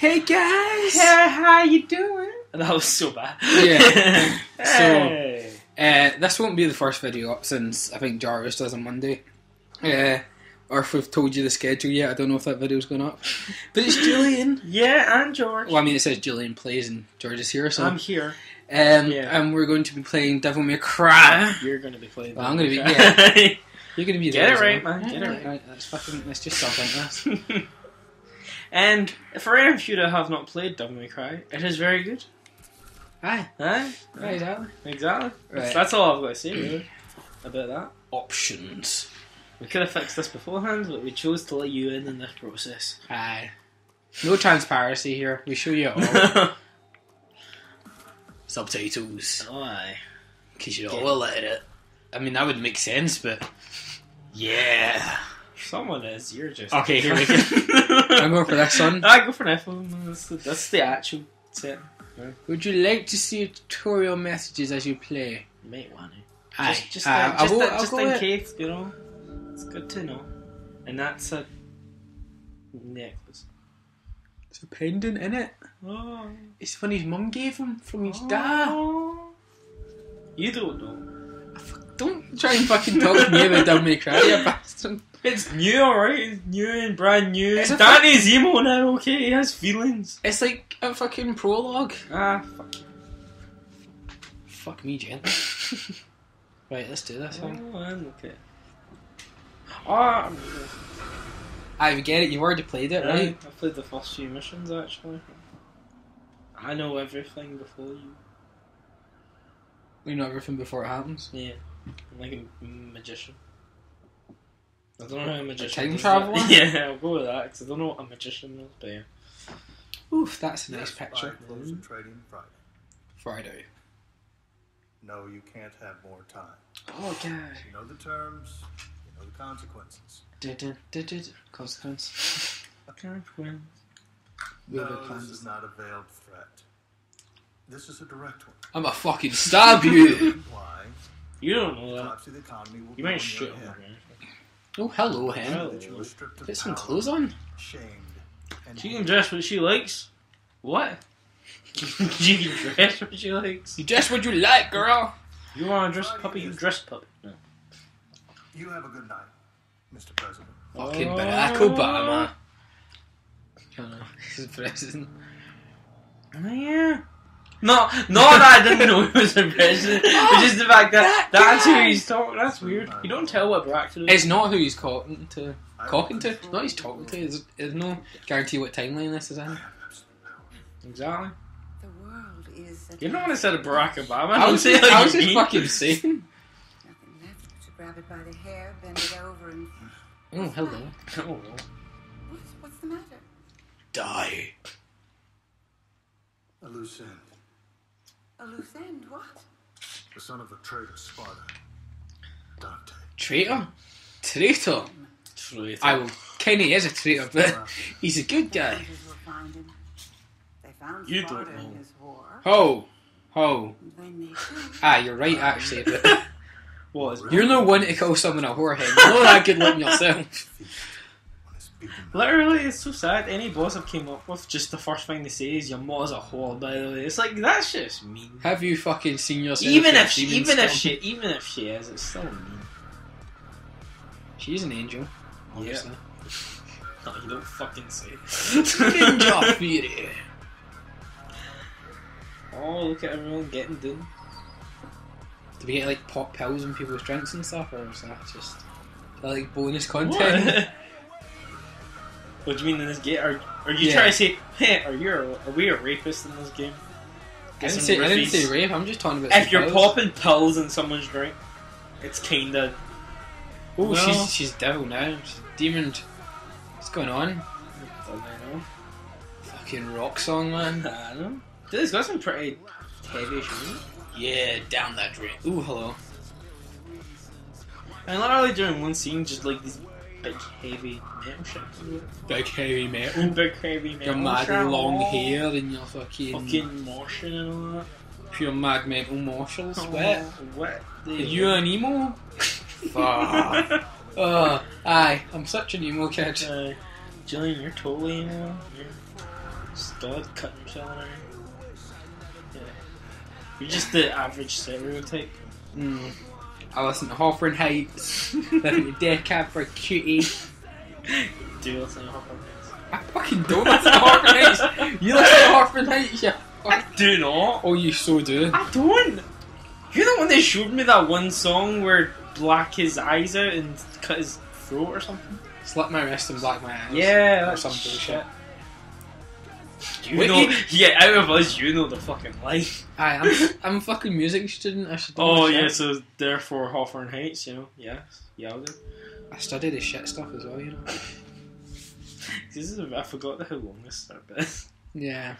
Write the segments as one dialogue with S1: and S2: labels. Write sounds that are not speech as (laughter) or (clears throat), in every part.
S1: Hey guys!
S2: hey, how you doing? That was so bad.
S1: Yeah. (laughs)
S2: Hey.
S1: Uh, this won't be the first video up since I think Jarvis does on Monday. Uh, or if we've told you the schedule yet, I don't know if that video's going up. But it's Julian.
S2: yeah, and George.
S1: Well, I mean, it says Julian plays and George is here, so.
S2: I'm here.
S1: um,
S2: yeah.
S1: And we're going to be playing Devil May Cry.
S2: You're gonna be playing.
S1: Well, I'm (laughs) gonna be-
S2: yeah.
S1: You're going to be
S2: Get
S1: there
S2: it
S1: as
S2: right,
S1: well.
S2: man, get it
S1: Yeah,
S2: right.
S1: That's fucking. Let's just stop like this. (laughs)
S2: and for any of you that have not played Devil May Cry, it is very good.
S1: Aye.
S2: Aye,
S1: Right, exactly.
S2: exactly.
S1: Right.
S2: That's all I've got to say really (clears throat) about that.
S1: Options.
S2: We could have fixed this beforehand, but we chose to let you in in this process.
S1: Aye. No transparency here. We show you all. (laughs)
S2: oh,
S1: Subtitles.
S2: aye.
S1: Because you know, we'll edit it. I mean, that would make sense, but. Yeah.
S2: Someone is. You're just
S1: Okay, here we go. (laughs) I'm going for this one. (laughs)
S2: I go for an F one. That's the, that's the actual set.
S1: Would you like to see tutorial messages as you play?
S2: You might want to.
S1: Aye.
S2: Just, just,
S1: Uh,
S2: uh, just,
S1: go- I'll
S2: just in case, you know. It's good to know. And that's a necklace.
S1: It's a pendant in it.
S2: Oh.
S1: It's one his mum gave him from his dad.
S2: Oh. You don't know.
S1: Don't try and fucking talk to me about Devil May Cry, you bastard.
S2: It's new, alright? It's new and brand new.
S1: It's
S2: Danny's emo now, okay? He has feelings.
S1: It's like a fucking prologue.
S2: Ah, fuck.
S1: Fuck me, Jen. (laughs) right, let's do this.
S2: Oh,
S1: One.
S2: man, okay. Ah,
S1: I get it. You've already played it, right?
S2: I played the first few missions actually. I know everything before you.
S1: You know everything before it happens.
S2: Yeah, I'm like a magician. I don't know how a magician.
S1: time
S2: does
S1: traveler? (laughs)
S2: Yeah, I'll go with that because I don't know what a magician is, but yeah.
S1: Oof, that's a nice
S3: Yes,
S1: picture.
S3: buy clothes trading Friday.
S1: Friday.
S3: No, you can't have more time.
S2: Oh god.
S3: You know the terms, you know the consequences.
S1: Did did did consequence. (laughs)
S2: Consequence.
S1: We have a
S3: no, this is not a veiled threat. This is a direct one.
S1: I'm a fucking stab you.
S3: Why?
S2: You don't know that.
S3: Perhaps the economy will
S2: You
S3: be
S2: might
S3: on
S2: shit
S3: your
S2: on
S3: head.
S2: her.
S1: Oh, hello, hen.
S2: Hello.
S3: That you were stripped of
S1: Put some clothes on.
S3: Shamed. And
S2: She can dress what she likes. What? (laughs) she can dress what she likes.
S1: You dress what you like, girl.
S2: You want to dress puppy? You dress puppy. No.
S3: You have a good night, Mr. President.
S1: Fucking
S2: Oh.
S1: Barack Obama. I don't know. He's president.
S2: Oh, yeah. No, no, that I didn't know he was the president. (laughs) It's just the fact that
S1: that
S2: that's who
S1: guy.
S2: he's talking. That's weird. You don't tell what Barack is.
S1: It's not who he's talking to.
S3: I
S1: Talking to?
S3: control
S1: Not who he's talking to. There's, there's no guarantee what timeline this is in.
S2: Exactly.
S4: The world is. at
S2: You don't
S4: last
S2: want to say Barack Obama.
S1: I
S2: Don't
S1: was
S2: say
S1: just,
S2: like
S1: I was just fucking saying. (laughs)
S4: Nothing left but to grab it by the hair, bend it over, and.
S1: Oh, hello.
S2: Oh,
S4: What's, what's the matter?
S1: Die.
S3: A loose end.
S4: A loose end? What?
S3: The son of a traitor Sparda. Dante.
S1: Traitor? Traitor?
S2: traitor.
S1: I will. Kenny is a traitor, but (laughs) he's a good guy.
S4: Hunters will find him. They found
S2: You
S4: Sparda
S2: don't know.
S4: in his war.
S1: Ho! Ho.
S4: And When they do,
S1: Ah, you're right, actually, but (laughs)
S2: What is
S1: you're no one to call someone a whorehead. You're not that good looking yourself. (laughs)
S3: On his beaten
S2: Literally, it's so sad. Any boss I've came up with, just the first thing they say is "Your mom's a whore." By the way, it's like that's just mean.
S1: Have you fucking seen yourself?
S2: Even if she, even if she, even if she is, it's still mean.
S1: She's an angel. Obviously. (laughs)
S2: No, you don't fucking say.
S1: Ninja (laughs) Fury.
S2: oh, look at everyone getting done.
S1: Do we get like pop pills in people's drinks and stuff, or is that just like bonus content? (laughs)
S2: What? do you mean in this game? Are, are you
S1: Yeah.
S2: trying to say, hey, are you a, are we a rapist in this game?
S1: I didn't, say, I didn't say rape. I'm just talking about.
S2: If you're
S1: pills.
S2: popping pills in someone's drink, it's kinda.
S1: oh,
S2: well-
S1: she's she's devil now. She's demon. What's going on?
S2: I don't know.
S1: Fucking rock song, man. (laughs)
S2: I don't know. Dude, it's got some pretty heavy shit.
S1: Yeah, down that drain. Ooh, hello.
S2: And literally during one scene, just like these big heavy metal shit.
S1: Big heavy metal.
S2: Big heavy metal.
S1: Your mad
S2: shit.
S1: long
S2: Oh,
S1: hair and your fucking,
S2: Fucking motion and all that.
S1: pure mad metal martial sweat.
S2: Oh, what?
S1: Are you an emo? (laughs) Fuck. oh, aye. I'm such an emo kid.
S2: Uh, Julian, you're totally emo. You're God cutting and everything. Yeah. You're just the average stereotype.
S1: Mm. I listen to Heights. listen to Death Cab for a Cutie.
S2: Do you listen to Hawthorne Heights?
S1: I fucking don't listen to Hawthorne Heights. You listen to Hawthorne Heights, yeah.
S2: I do not.
S1: Oh, you so do.
S2: I don't. You're the one that showed me that one song where black his eyes out and cut his throat or something.
S1: Slit my wrist and black my eyes.
S2: Yeah,
S1: Or
S2: that's
S1: some
S2: shit.
S1: bullshit.
S2: You
S1: Wait,
S2: know, (laughs) yeah, out of us, you know the fucking life.
S1: Aye, I'm, I'm a fucking music student. I should.
S2: Oh yeah,
S1: shit.
S2: so therefore Hawthorne Heights, you know, yes, yeah, do.
S1: I study the shit stuff as well, you know.
S2: This is I forgot how long this start is.
S1: Yeah.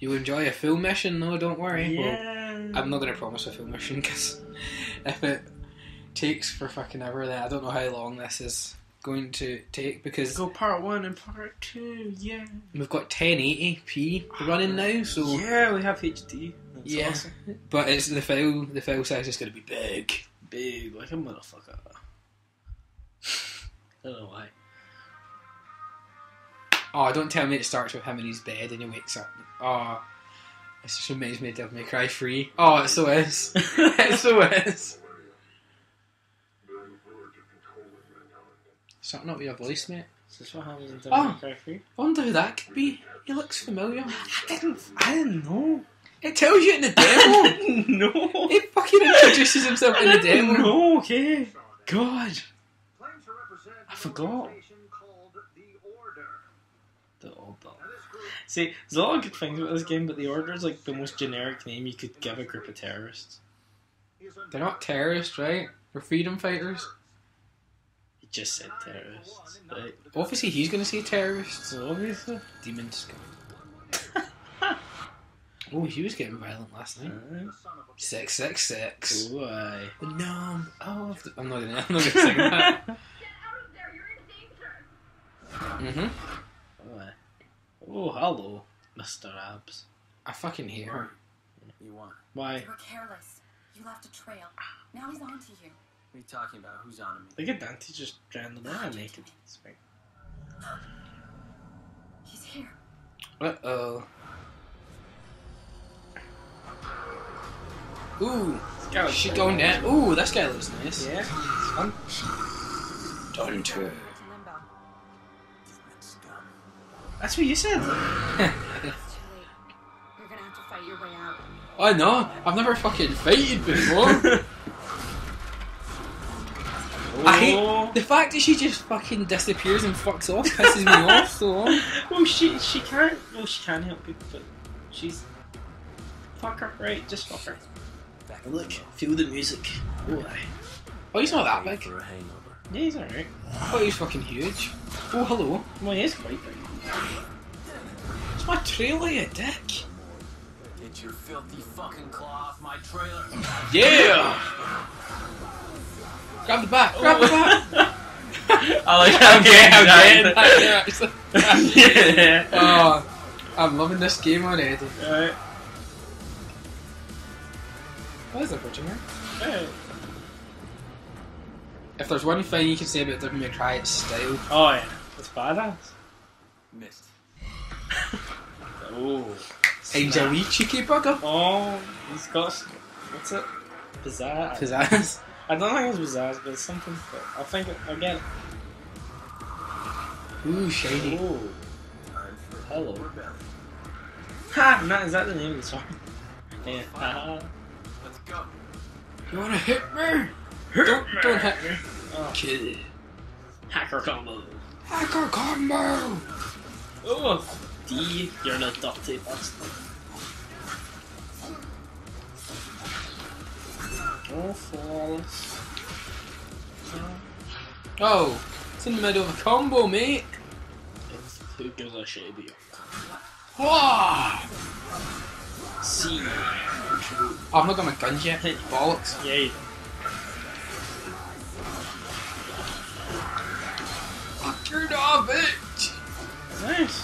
S1: You enjoy a full mission, though. Don't worry. Well,
S2: Yeah,
S1: I'm not gonna promise a full mission because (laughs) if it takes for fucking ever, then I don't know how long this is going to take because
S2: go part one and part two. Yeah,
S1: we've got 1080p ah, running now. So,
S2: yeah, we have HD. That's
S1: Yeah.
S2: awesome.
S1: but it's the file. The file size is gonna be big.
S2: big like a motherfucker. I don't know why.
S1: Oh, don't tell me it starts with him in his bed and he wakes up. Oh, this just reminds me of May Cry 3. Oh, it so is. (laughs) it so is. Something up with your voice, mate.
S2: Is this what happens in
S1: Oh.
S2: Devil May Cry 3?
S1: I wonder who that could be. He looks familiar.
S2: I didn't. I didn't know.
S1: It tells you in the demo. (laughs)
S2: no.
S1: he fucking introduces himself in the demo.
S2: No. Okay. God.
S3: Claims to
S2: I forgot.
S3: an organization called the Order.
S2: The old dog.
S3: Now, this group
S2: See, there's a lot of good things about this game, but the Order is like the most generic name you could give a group of terrorists.
S1: They're not terrorists, right? They're freedom fighters.
S2: You just said terrorists, right?
S1: Obviously, he's going to say terrorists.
S2: Obviously.
S1: Demon scum. (laughs) oh, he was getting violent last night.
S2: Alright.
S3: the son of a
S1: 666.
S2: Oh, aye.
S1: The gnome of the... I'm not gonna, (laughs) I'm not gonna sing that.
S5: Get out of there! You're in danger!
S1: hmm
S2: Oh. Oh, hello, Mr. Abs.
S1: I fucking hear her.
S6: You won.
S2: Why?
S4: You were careless. You left a trail. Now he's on to you.
S6: What are you talking about? Who's on me?
S2: Look at Dante just drowned the man naked. It's fine.
S4: He's here.
S1: Uh oh. Ooh,
S2: Go.
S1: she going down. Ooh, this guy looks nice.
S2: Yeah, it's fun.
S1: Done
S4: To limbo.
S6: Scum.
S2: That's what you said. (laughs)
S4: It's too late. You're gonna have to fight your way out.
S1: I know. I've never fucking fighted before. (laughs) I hate the fact that she just fucking disappears and fucks off. Pisses me off so. (laughs)
S2: Well, she she can't. Well, she can help people, but she's fuck her, right? Just fuck her.
S6: Back
S2: Look, feel the music. Oh, aye.
S1: Oh, he's not that big.
S6: For a hangover.
S2: Yeah, he's alright.
S1: Oh, he's fucking huge. Oh, hello.
S2: Well, he is quite big.
S1: It's my trailer, you dick.
S6: Get your filthy fucking claw off my trailer.
S1: Yeah. Grab the back. Grab the oh. back. (laughs)
S2: I like
S1: I'm getting, I'm getting yeah,
S2: yeah.
S1: Oh, I'm loving this game already.
S2: Alright.
S1: What is it for Jimmy?
S2: Alright.
S1: If there's one thing you can say about Devil May Cry, it's style.
S2: Oh yeah, it's badass.
S6: Missed.
S2: Oh.
S1: He's a wee cheeky bugger.
S2: Oh, he's got what's it? Pizzazz.
S1: Pizzazz.
S2: I don't think it's pizzazz, but it's something. But I'll think it again.
S1: Ooh, shady.
S2: Oh,
S6: Time for
S2: hello. Ha! No, is that the name of the song? Yeah. Ha
S6: Let's go.
S1: You wanna hit me? Don't, don't hit me.
S2: Oh,
S1: Kill.
S2: hacker combo.
S1: Hacker combo.
S2: Oh, D, you're a dirty bastard. Oh, flawless.
S1: Oh, it's in the middle of a combo, mate.
S2: It's who gives a shit about you?
S1: Whoa.
S2: C.
S1: I've not got my guns yet. Bollocks.
S2: Yay.
S1: Fuck your dog, bitch.
S2: Nice.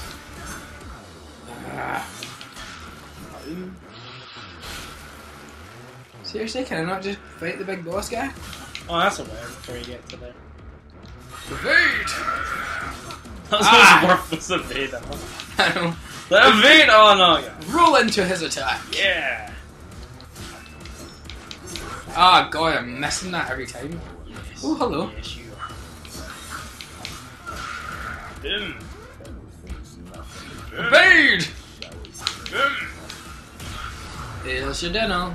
S1: Ah. Seriously, can I not just fight the big boss guy?
S2: Oh, that's a way before you get to there.
S1: Evade!
S2: That was
S1: Ah.
S2: the worthless evade.
S1: I know.
S2: The evade! Oh no, yeah.
S1: Roll into his attack.
S2: Yeah!
S1: Ah, God, I'm missing that every time.
S2: Yes.
S1: Oh, hello.
S2: Yes, you are. Boom.
S1: Evade!
S2: Boom.
S1: Here's your dinner.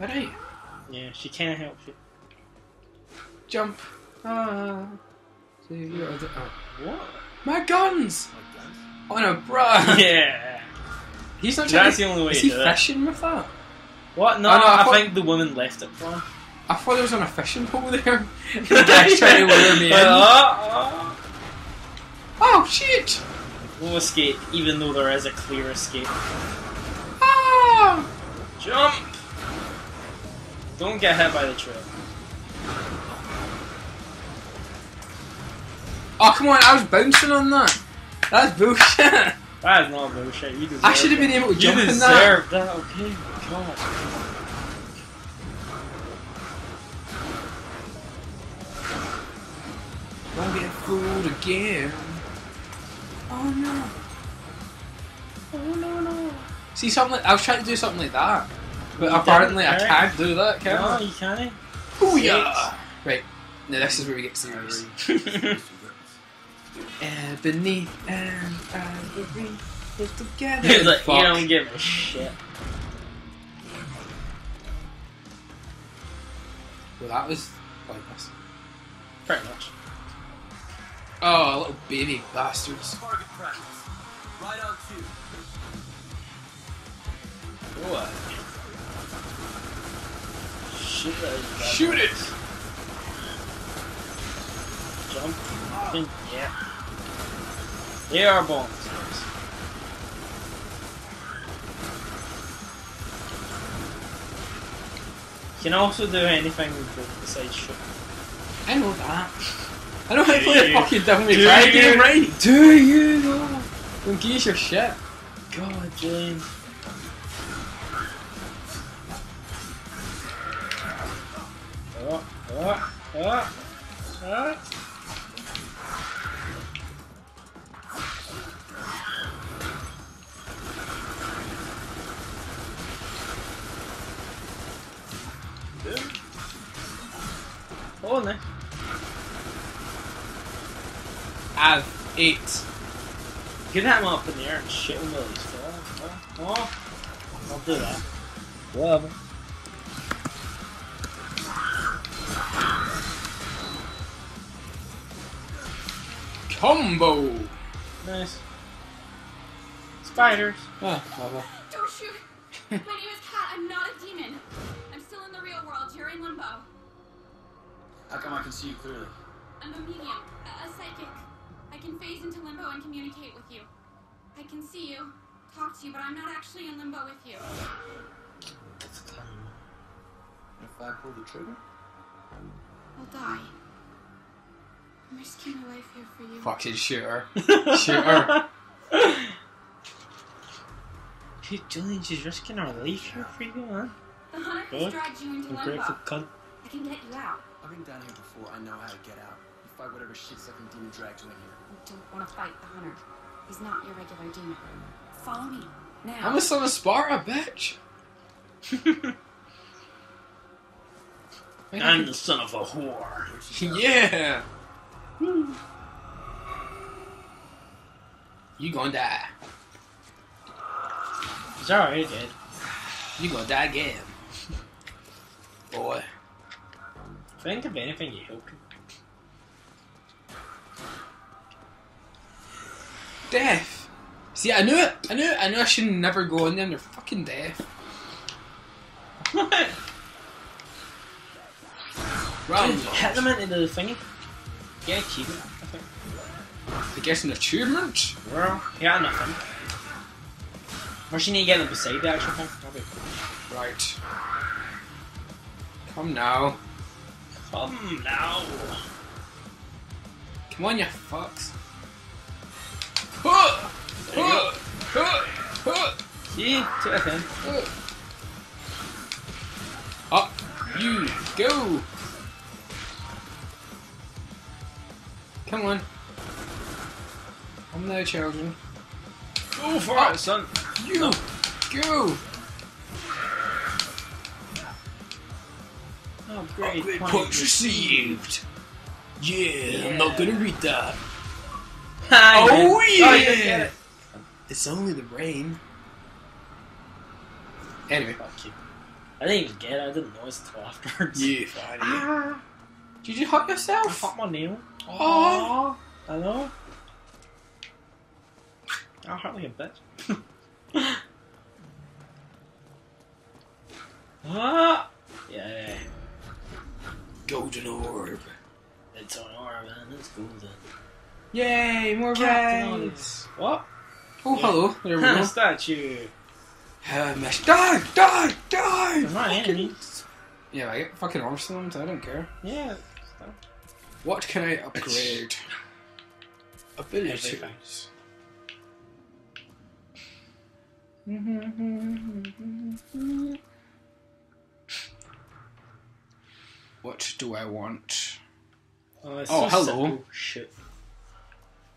S1: Alright.
S2: Yeah, she can't help it.
S1: Jump. Ah. So you're the, oh.
S2: What?
S1: My guns! Oh no, bruh! (laughs)
S2: yeah.
S1: He's not trying
S2: That's
S1: to,
S2: the only way
S1: Is he
S2: do it.
S1: with that?
S2: What? No,
S1: Oh, no, I
S2: I,
S1: thought-
S2: think the woman left it for him.
S1: I thought there was on a fishing pole there. (laughs) the guy's (laughs) trying to lure me in.
S2: Uh,
S1: Oh shit!
S2: no escape, even though there is a clear escape.
S1: Ah!
S2: Jump! Don't get hit by the tree.
S1: Oh come on, I was bouncing on that. That's bullshit. (laughs)
S2: That is not bullshit. You deserve
S1: I should have been able to
S2: You
S1: jump in that.
S2: You deserve that. Okay, God.
S1: Don't get fooled again. Oh no. Oh no no. See something like I was trying to do something like that. But apparently I
S2: didn't,
S1: can't do that, can
S2: No,
S1: I?
S2: you can't.
S1: Oh yeah! Right. Now this is where we get serious. (laughs) Ebony eh, and ivory live together.
S2: He's like,
S1: Fuck.
S2: you don't give a shit.
S1: Well, that was pointless.
S2: Pretty much.
S1: Oh, little baby bastards.
S6: Target practice. Right on two.
S2: What? Shit, that is bad.
S1: Shoot it!
S2: Jump. Yeah. They are bombs. You can also do anything with the besides shoot.
S1: I know that. I know how to
S2: Do
S1: play a
S2: you?
S1: fucking Devil May
S2: Do
S1: Cry
S2: you?
S1: game right. Do you know? Don't give your shit.
S2: God, James. Oh, oh, oh, oh. Oh.
S1: I've eight.
S2: Get him up in the air and shit him while he's. Oh, oh. I'll do that. Whatever.
S1: Combo.
S2: Nice. Spiders.
S1: Ah, whatever.
S5: Don't shoot. My name is Kat. I'm not a demon. I'm still in the real world. You're in limbo.
S6: How come I can see you clearly?
S5: I'm a medium, a, a psychic. I can phase into limbo and communicate with you. I can see you, talk to you, but I'm not actually in limbo with you.
S6: If I pull the trigger?
S5: I'll die. I'm risking my life here for you.
S1: Fucking shooter. (laughs) Shooter. (laughs)
S2: Dude, Julian, she's risking her life here for you, man.
S5: The hunter
S2: Good.
S5: has dragged you into
S2: Ungrateful
S5: limbo.
S2: cunt.
S5: I can get you out.
S6: I've been down here before. I know how to get out. You fight whatever shit-sucking demon dragged you in here.
S5: I don't want to fight the hunter. He's not your regular demon. Follow me. Now.
S1: I'm a son of Sparda, bitch. (laughs)
S2: I'm the son of a whore.
S1: yeah. You gonna die.
S2: He's already dead.
S1: You gonna die again. Boy.
S2: Think of anything you help him.
S1: Death. See, I knew it. I knew it. I knew I should never go in them. They're fucking death.
S2: What?
S1: Round.
S2: Hit them into the thingy. Get a achievement, I think.
S1: I guess an achievement.
S2: Well, got nothing. First you need to get them beside the actual thing. Okay.
S1: Right. Come now.
S2: Come now.
S1: Come on, you fucks. Huh!
S2: There you go.
S1: Huh! Huh! Huh!
S2: See? Two of them.
S1: Oh, You go. Come on. Come there, children.
S2: Go for
S1: Oh.
S2: it, son.
S1: You go.
S2: Oh, great.
S1: Upgrade
S2: point
S1: points received. Yeah, I'm not gonna read that. (laughs)
S2: Hi,
S1: Oh,
S2: man. Oh,
S1: yeah.
S2: get it.
S1: It's only the rain. Anyway.
S2: Fuck you. I didn't even get it. I didn't notice until afterwards.
S1: Yeah, fine.
S2: Ah,
S1: Did you hurt
S2: I
S1: yourself?
S2: hurt my nail.
S1: Oh.
S2: I know. I hurt like a bitch. (laughs) ah! Yeah.
S1: Golden orb.
S2: It's an orb and it's golden.
S1: Yay, more
S2: Captain
S1: rays.
S2: What?
S1: Oh, hello. There we
S2: Huh,
S1: go.
S2: statue.
S1: Uh, miss. Die! Die! Die!
S2: They're not enemies.
S1: Yeah, I get fucking arms to them, so I don't care.
S2: Yeah.
S1: What can I upgrade? Abilities. What do I want?
S2: Oh, it's
S1: Oh, hello.
S2: Shit.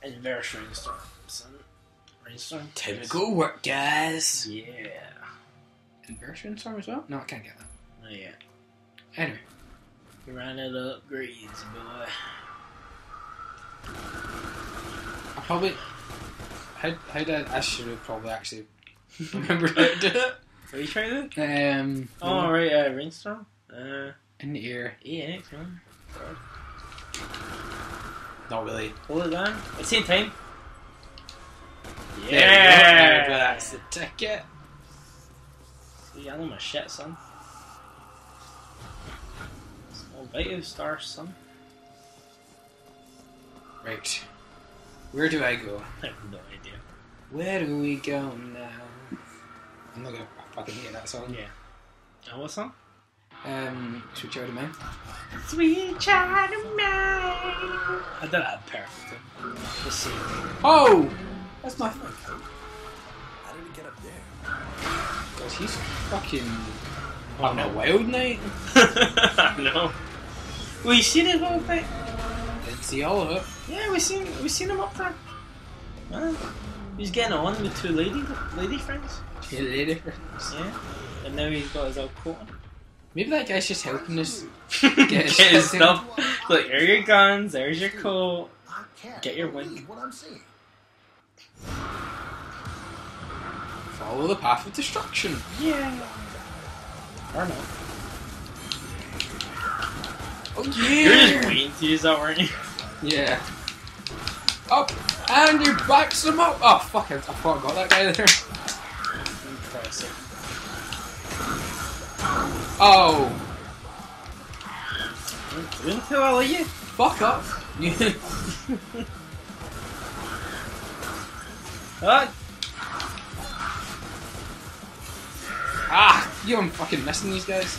S2: Inverse rainstorm. Rainstorm.
S1: Typical work, guys.
S2: Yeah.
S1: Inversion storm as well? No, I can't get that.
S2: Oh, yeah.
S1: Anyway,
S2: We ran out of upgrades, boy.
S1: I probably. How, how did I, I should have probably actually (laughs) remembered how to do it. (laughs)
S2: Are you trying to?
S1: Um,
S2: Oh, right, uh, rainstorm. Uh,
S1: in the ear.
S2: yeah, come on.
S1: Not really.
S2: Hold it down. At the same time.
S1: There we go.
S2: Yeah!
S1: That's the ticket.
S2: See, I know my shit, son. Small bite star, son.
S1: Right. Where do I go?
S2: I have no idea.
S1: Where do we go now? I'm not gonna fucking hear that song.
S2: Yeah. And what song?
S1: Um, Sweet Child of Mine.
S2: Sweet child of mine. I did that perfect. Let's see.
S1: Oh! That's my phone.
S6: How did it get up there?
S1: Cause he's fucking on a wild night. (laughs)
S2: I know. We seen it all day.
S1: Didn't see all of it.
S2: Yeah, we seen we seen him up there. Man, he's getting on with two lady lady friends.
S1: Yeah, lady. Friends.
S2: Yeah, and now he's got his old coat on.
S1: Maybe that guy's just helping us. (laughs)
S2: Get
S1: his
S2: his stuff. Look, here are your guns. There's your coat. Get your
S3: believe
S2: wing.
S3: What I'm seeing.
S1: Follow the path of destruction.
S2: Yeah. Or not.
S1: Oh
S2: You're just waiting to use that, weren't you?
S1: Yeah. Up and you backs him up. Oh fuck! I, I thought I got that guy there.
S2: Impressive.
S1: Oh,
S2: Doing too well, are you?
S1: fuck up. (laughs)
S2: Ah,
S1: ah, you! I'm fucking missing these guys.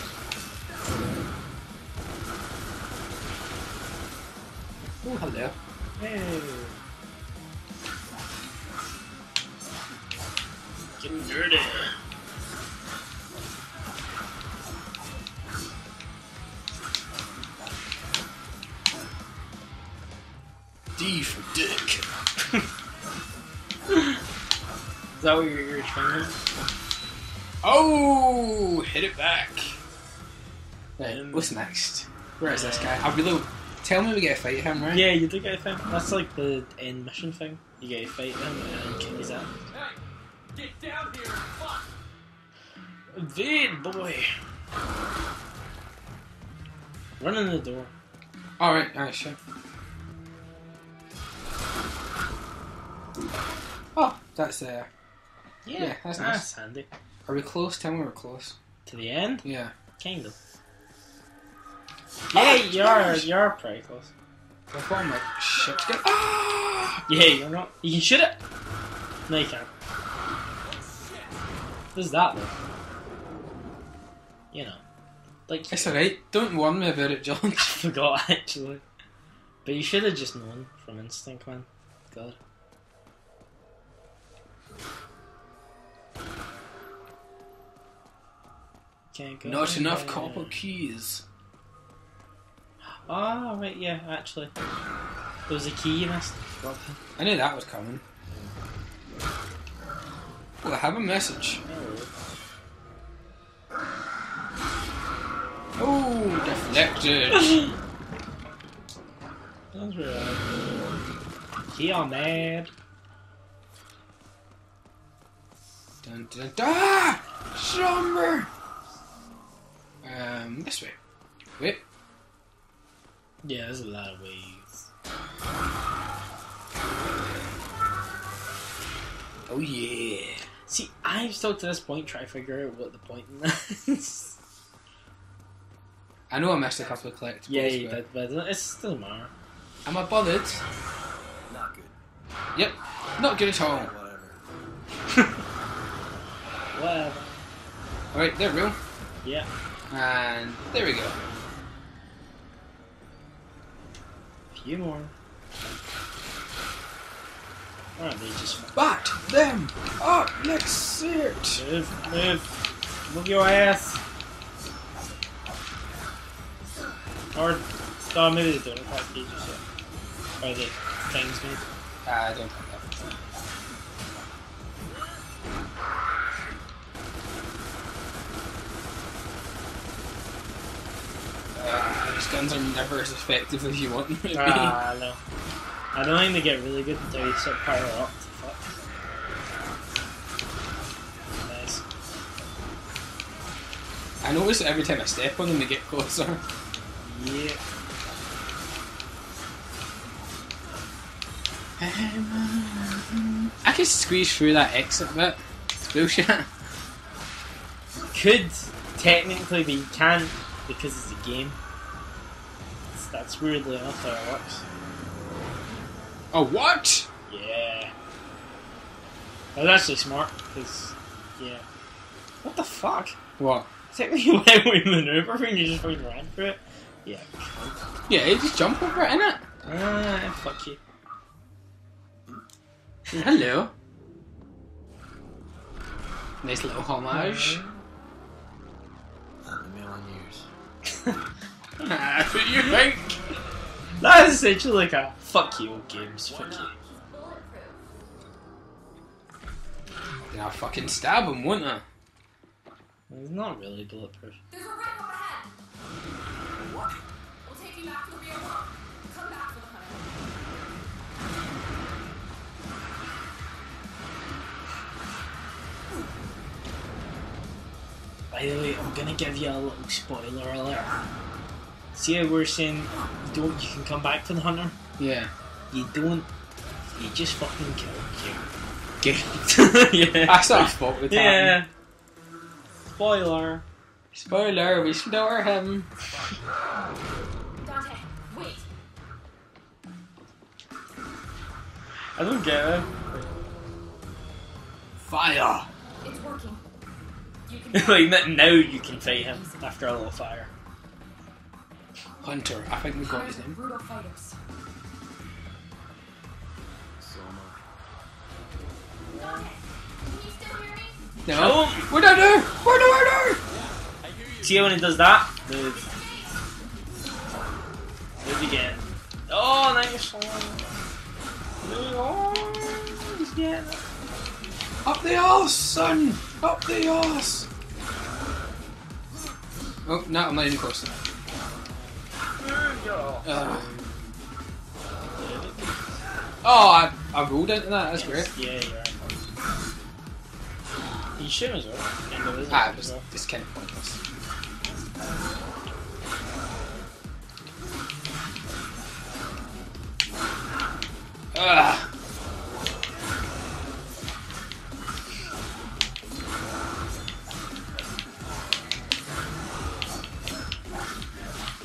S1: Oh hello.
S2: hey. Getting dirty.
S1: D for dick. (laughs)
S2: Is that what you're, you're trying
S1: Oh, hit it back. Right,
S2: Um,
S1: what's next? Where is this guy? I really tell me we get to fight him, right?
S2: Yeah, you do get a thing. That's like the end mission thing. You get to fight him and kick his ass.
S6: Get down here! Fuck!
S2: Invade, boy! Run in the door.
S1: All right, all right, sure. Oh, that's there. Yeah, that's nice.
S2: handy.
S1: Are we close? Tell me we're close.
S2: To the end?
S1: Yeah.
S2: Kind of. Yeah, you're, you're pretty close.
S1: I'm like shit. Get ah!
S2: Yeah, you're not. You can shoot it? No, you can't. What is that, though? You know. Like,
S1: It's alright. Don't warn me about it, John. (laughs)
S2: I forgot, actually. But you should have just known from instinct, man. God. Can't go
S1: Not enough copper keys.
S2: Ah, right, yeah, actually. There was a key you missed.
S1: I knew that was coming. Well, I have a message. Oh, deflected. (laughs)
S2: That's right. He on mad.
S1: dun, dun, dun. Ah! Slumber! Um, this way. Wait.
S2: Yeah, there's a lot of ways.
S1: Oh, yeah.
S2: See, I'm still to this point trying to figure out what the point in (laughs) that is.
S1: I know I missed a couple of collectibles.
S2: yeah, you
S1: but
S2: did, but it doesn't- still matter.
S1: Am I bothered?
S6: Not good.
S1: Yep. Not good at all.
S6: Whatever. (laughs)
S2: Whatever.
S1: Alright, they're real.
S2: Yeah.
S1: And there we go.
S2: Few more. Alright, they just
S1: Bat them up, let's see it.
S2: move, move, move your ass. Or, oh, maybe they don't have cages yet. Or the things maybe.
S1: Ah, I don't think that. Uh, guns are never as effective as you want them to be.
S2: Ah, I know. I don't think they get really good until you start power up. Nice.
S1: I notice that every time I step on them, they get closer.
S2: Yeah.
S1: I can squeeze through that exit bit. It's bullshit.
S2: Could technically, but you can't because it's a game. That's, that's weirdly enough how it works.
S1: Oh, what?
S2: Yeah. That's actually smart because, yeah. What the fuck?
S1: What?
S2: Technically, why would maneuver when (laughs) you just fucking ran through it? Yeah.
S1: Yeah, you just jump over it, innit?
S2: Ah, fuck you.
S1: Hello. Nice little homage.
S6: Not in a million years. (laughs)
S1: That's what you think.
S2: That is essentially like a fuck you games. Fuck you.
S1: Then I'll fucking stab him, wouldn't I?
S2: It's not really bulletproof.
S5: There's a ramp up ahead. What? We'll take you back to the real world. Come back for the hunter.
S2: By the way, I'm gonna give you a little spoiler alert. See how we're saying you don't, you can come back to the hunter.
S1: Yeah.
S2: You don't. You just fucking kill
S1: Get (laughs)
S2: you. yeah.
S1: That's our fault with
S2: Yeah. Spoiler.
S1: Spoiler, we slaughter him.
S5: Dante, wait.
S2: I don't get it.
S1: Fire.
S5: It's working. You can (laughs)
S2: like now you can fight him after a little fire.
S1: Hunter, I think we got his name.
S5: brutal fighters.
S6: So am I.
S5: Dante, can you still hear me?
S1: No. What do I do? What do I
S2: See how when he does that? Move. Move again. Oh, nice one. Move on. He's getting
S1: Up the arse, son. Up the arse. Oh, no, I'm not even close enough. Oh, I, I rolled into that. That's great.
S2: Yeah, you're right. You should as well. There is
S1: Ah, it
S2: as
S1: was
S2: well.
S1: just kind of pointless. Ugh.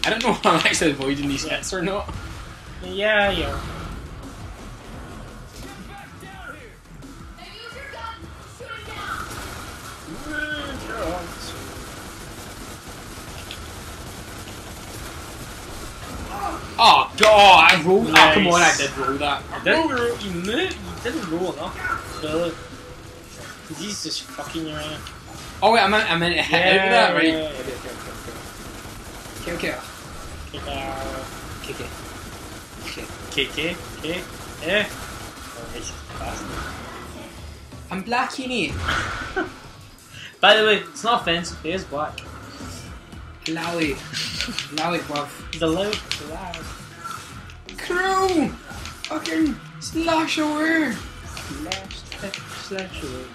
S1: I don't know if I'm actually avoiding these hits or not.
S2: Yeah, yeah.
S5: Now use your gun. Shoot him down.
S1: Oh god, I rolled. Oh, come on, I did roll that.
S2: Didn't roll, you moved, you didn't roll enough. Really. Cause he's just fucking around.
S1: Oh wait, I meant I meant to hit out of that, right?
S2: yeah,
S1: okay.
S2: yeah.
S1: Okay, okay.
S2: KK, K, yeah. Oh, racist bastard.
S1: I'm black, innit? (laughs)
S2: By the way, it's not offensive. He is black.
S1: Lowy. Lowy, bruv.
S2: He's allowed. He's allowed.
S1: Crew! Fucking slash away!
S2: Slash, slash, slash away.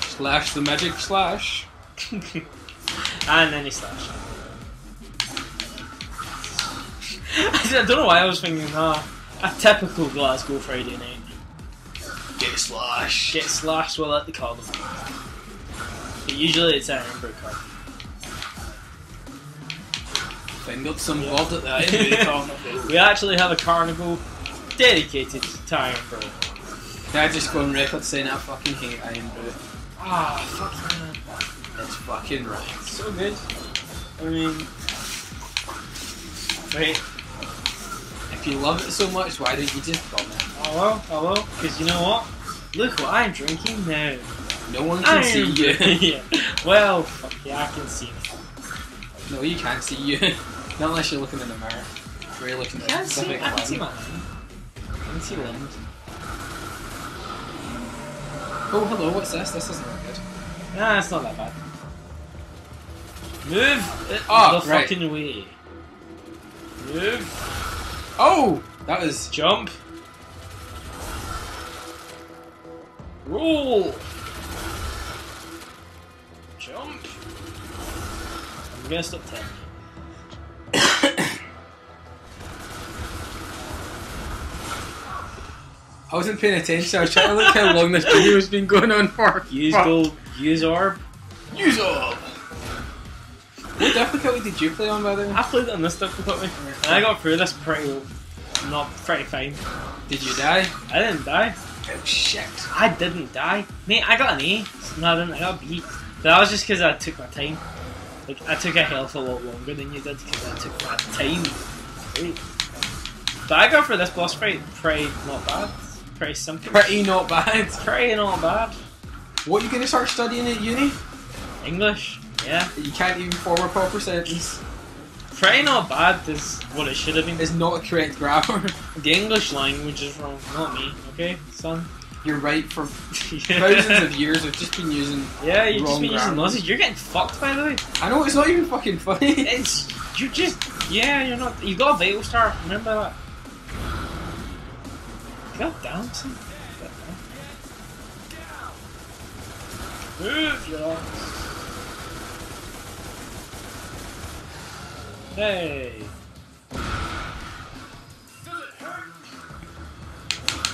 S1: Slash the magic slash. (laughs)
S2: and then he slashed. (laughs) I don't know why I was thinking, ah, a typical Glasgow Friday night.
S1: Get slash.
S2: Get slashed while at the carnival. But usually it's at Edinburgh Carnival.
S1: Find up some blood at end of the carnival. (laughs)
S2: We actually have a carnival dedicated to Edinburgh.
S1: Can I just go on record saying I fucking hate Irn-Bru?
S2: Ah, fuck man.
S1: It's fucking right.
S2: So good. I mean, wait.
S1: If you love it so much, why don't you just bomb it?
S2: I will, I will, because you know what? Look what I'm drinking now.
S1: No one can see you.
S2: yeah. Well, fuck yeah, I can see it.
S1: no, you can't see you. (laughs) Not unless you're looking in the mirror. Where you're looking
S2: I
S1: at a
S2: can see, I can see my hand. I can see limbs.
S1: Oh, hello, what's this? This isn't that good.
S2: Nah, it's not that bad. Move it
S1: Oh,
S2: the
S1: right.
S2: fucking way. Move.
S1: Oh! That was.
S2: Jump. Roll. Jump. I'm gonna stop telling you. (coughs)
S1: I wasn't paying attention. I was trying to look how long this video's been going on for.
S2: Use gold. Use orb.
S1: Use up! What difficulty did you play on, by the way?
S2: I played it on this difficulty, and I got through this pretty, not pretty fine.
S1: Did you die?
S2: I didn't die.
S1: Oh, shit.
S2: I didn't die, mate. I got an A. No, I didn't. I got a B. But that was just because I took my time. Like I took a health a lot longer than you did because I took my time. But I got for this boss fight pretty not bad. Pretty simple.
S1: Pretty not bad.
S2: Pretty not bad.
S1: What you gonna start studying at uni?
S2: English, yeah.
S1: You can't even form a proper sentence.
S2: Pretty not bad is what it should have been.
S1: It's not a correct grammar. (laughs)
S2: The English language is wrong, not me. Okay, son.
S1: You're right, for (laughs) thousands of years I've just been using.
S2: Yeah, you've just been using
S1: grammar.
S2: those. You're getting fucked, by the way.
S1: I know it's not even fucking funny. (laughs)
S2: It's you're just yeah. You're not. You got a vital star. Remember that. God damn, son. God. Move your. Hey.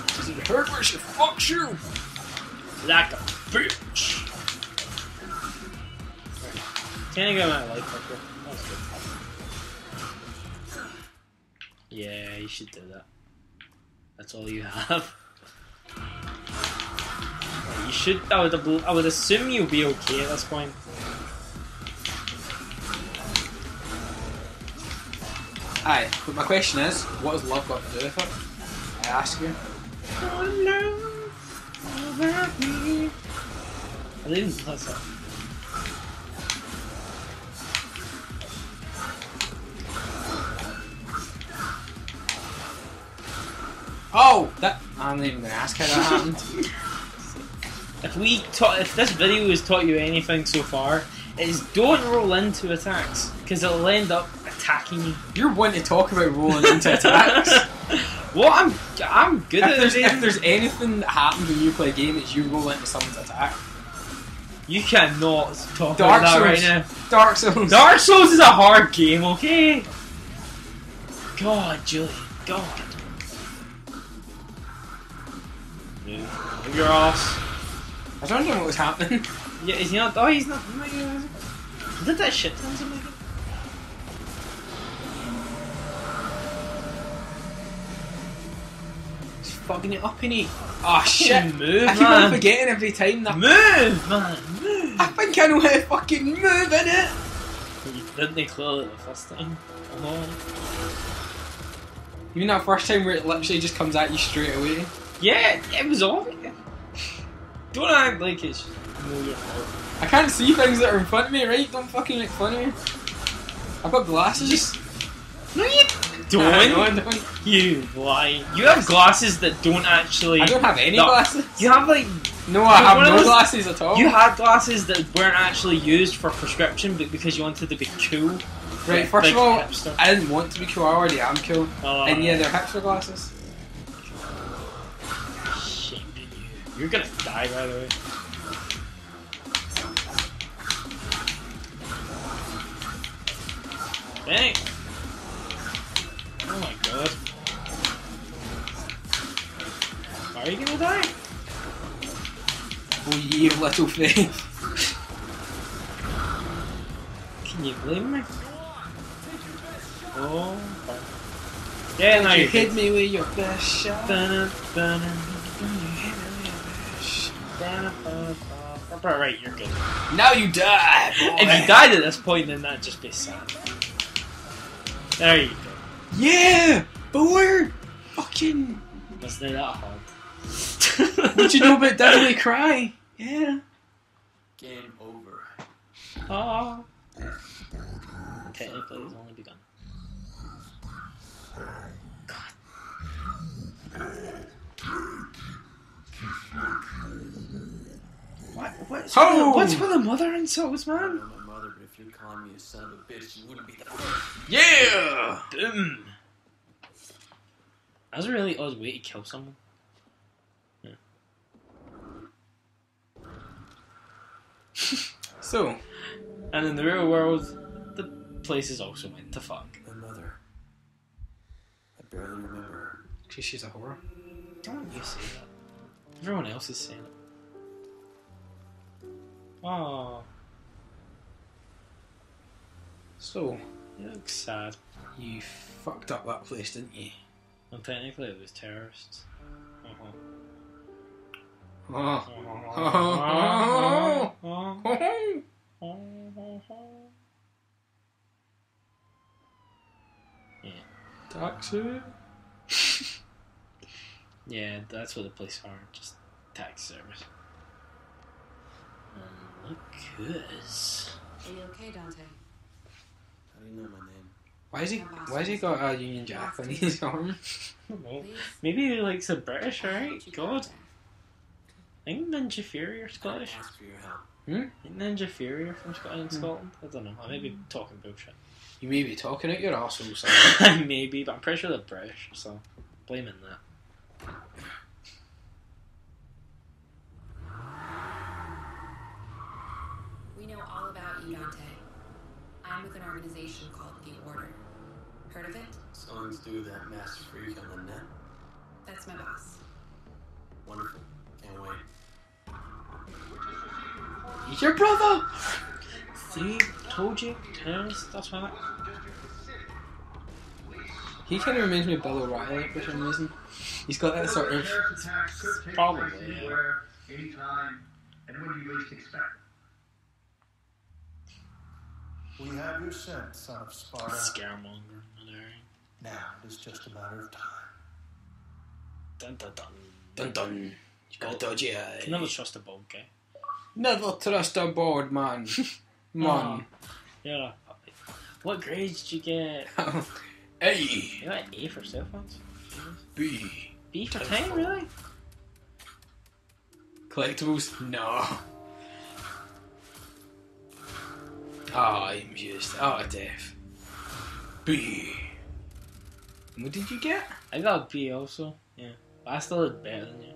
S1: Does it hurt where she fucks you?
S2: Like a bitch. Can I get my life? That's good. Yeah, you should do that. That's all you have. (laughs) You should. I would. I would assume you'll be okay at this point.
S1: Aye, but my question is, what has love got to do with it? I ask you.
S2: I didn't. That's it.
S1: Oh, that I'm not even gonna ask how that happened. (laughs)
S2: If we taught, if this video has taught you anything so far, is don't roll into attacks because it'll end up attacking you.
S1: You're one to talk about rolling into attacks. (laughs)
S2: What I'm, I'm good
S1: if,
S2: at
S1: there's,
S2: it.
S1: if there's anything that happens when you play a game, it's you roll into someone's attack.
S2: You cannot talk
S1: Dark
S2: about that
S1: Souls.
S2: right now.
S1: Dark Souls.
S2: Dark Souls is a hard game, okay? God, Julie. God. Move your ass.
S1: I was wondering what was happening.
S2: Yeah, is he not? Oh, he's not. my God. He did that shit of
S1: fucking it up, innit? Oh shit!
S2: Move,
S1: I keep on forgetting every time that.
S2: Move, man, move.
S1: I think I know how to fucking move in it.
S2: You didn't clearly the first time. On.
S1: You mean that first time where it literally just comes at you straight away?
S2: Yeah, it was obvious. Don't act like it's. your fault.
S1: I can't see things that are in front of me, right? Don't fucking make fun of me. I've got glasses.
S2: No, you don't.
S1: don't.
S2: You lie. You have glasses that don't actually.
S1: I don't have any
S2: No.
S1: glasses.
S2: You have like
S1: No, I
S2: Dude,
S1: have
S2: one
S1: no
S2: those-
S1: glasses at all.
S2: you had glasses that weren't actually used for prescription, but because you wanted to be cool.
S1: right, first of all,
S2: hipster.
S1: I didn't want to be cool. I already am cool.
S2: Oh,
S1: and yeah, they're hipster glasses.
S2: Shame on you. You're gonna die, by the way. Dang. Oh. Are you gonna die?
S1: Oh, ye little faith.
S2: Can you blame me? Oh. Yeah, no,
S1: you hit me with your best shot.
S2: Dun, dun, dun. Right, you're good.
S1: Now you die, boy.
S2: If you died at this point, then that'd just be sad. There you go.
S1: Yeah, but we're fucking.
S2: Was there that hard? (laughs)
S1: What you know about Devil May Cry? Yeah.
S6: Game over.
S2: Oh. Technically, it's only begun. What? What's,
S1: Oh!
S2: with the, what's with the mother insults,
S6: I don't
S2: man?
S6: If you're calling me a son of a bitch, you wouldn't be the first.
S1: Yeah.
S2: Boom. That was a really odd way to kill someone. (laughs)
S1: So,
S2: And in the real world, the place is also meant to fuck.
S6: My mother. I barely remember her.
S1: because she's a whore.
S2: Don't you say that? Everyone else is saying it. Oh,
S1: So,
S2: you look sad.
S1: you fucked up that place, didn't you?
S2: Well, technically, it was terrorists. Uh-huh. (laughs)
S1: Oh. Taxi. (laughs)
S2: yeah, that's what the police are. Just tax service. Um, look who's.
S4: Are you okay, Dante?
S6: How do you know my name?
S1: Why is he? Why has he got a Union Jack on his arm? (laughs)
S2: Maybe he likes the British,
S4: How
S2: alright?
S4: did you get
S2: God.
S4: there?
S2: I think Ninja Theory are Scottish.
S6: Ask for your help.
S2: I think Ninja Theory from Scotland, hmm. Scotland. I don't know. Hmm. I may be talking bullshit.
S1: You may be talking out your arsehole, (laughs) son.
S2: Maybe, but I'm pretty sure they're British, so blaming that.
S4: We know all about you, Dante. I'm with an organization called The Order. Heard of it?
S6: Songs do that master freak on the net.
S4: That's my boss.
S6: Wonderful. Can't wait.
S1: He's your brother.
S2: See, told you, terrorists. That's right.
S1: He kind of reminds me of Bill O'Reilly for some reason. He's got that sort of.
S7: Terrorist attacks could take
S2: Probably, yeah.
S7: anytime, and when you least expect it.
S3: We have your scent, son of Sparda.
S2: Scaremonger. There.
S3: Now it is just a matter of time.
S2: Dun dun dun.
S1: Dun dun. You got a dodgy eye.
S2: Can never trust a bug guy.
S1: Never trust a board man. (laughs) Man.
S2: You're a puppy. What grades did you get? (laughs)
S1: A.
S2: You got an A for cell phones?
S1: B.
S2: B for time, really?
S1: Collectibles? No. Ah, I'm just out of death. B. What did you get?
S2: I got a B also. Yeah, but I still did better than you.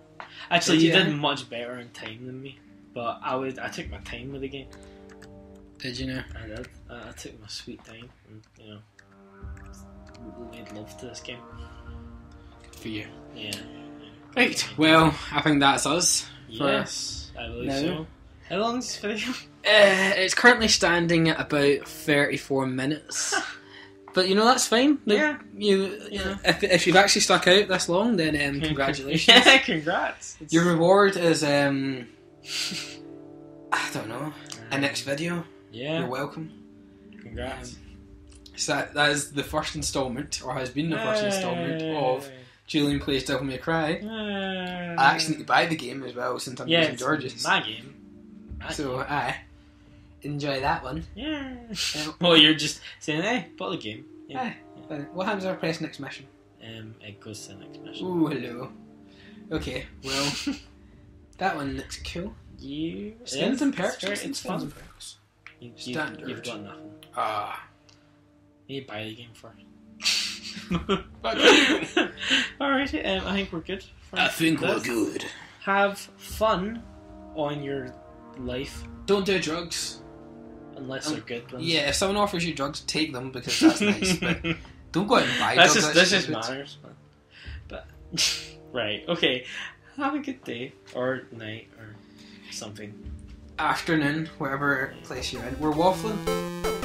S2: Actually,
S1: Did
S2: you
S1: ya?
S2: did much better in time than me. But I would, I took my time with the game.
S1: Did you know?
S2: I did. I, I took my sweet time. And, you know, made love to this game.
S1: For you.
S2: Yeah.
S1: Right. Well, I think that's us. for-
S2: Yes, I believe
S1: now.
S2: so. How long's this video?
S1: Uh, it's currently standing at about 34 minutes. (laughs) but you know, that's fine. Like,
S2: Yeah.
S1: You,
S2: Yeah.
S1: If, if you've actually stuck out this long, then um, congratulations. (laughs)
S2: yeah, congrats. It's-
S1: Your reward is, um, I don't know, a next video.
S2: yeah,
S1: You're welcome.
S2: congrats.
S1: So that, that is the first installment, or has been the first installment of Julian Plays Devil May Cry. I actually need to buy the game as well since I'm
S2: yeah,
S1: using George's.
S2: my game.
S1: So, I Enjoy that one.
S2: yeah.
S1: Um,
S2: well, (laughs) you're just saying, hey, bought the game. Yeah.
S1: Aye. Uh, What happens if I press next mission?
S2: Um, it goes to the next mission.
S1: Oh, hello. Okay, well, (laughs) that one looks cool.
S2: You
S1: Skins and perks.
S2: It's,
S1: Skins
S2: it's fun.
S1: and perks.
S2: You, you,
S1: Standard.
S2: you've got nothing.
S1: Ah.
S2: You buy the game for.
S1: Fuck (laughs) you.
S2: Alright, um, I think we're good.
S1: I think we're good.
S2: Have fun on your life,
S1: Don't do drugs.
S2: unless
S1: Um,
S2: they're good ones.
S1: Yeah, if someone offers you drugs, take them because that's nice. But (laughs) don't go out and buy
S2: That's
S1: drugs.
S2: just this just matters. man. But (laughs) right, okay. Have a good day or night or something.
S1: Afternoon, wherever place you're in. We're waffling.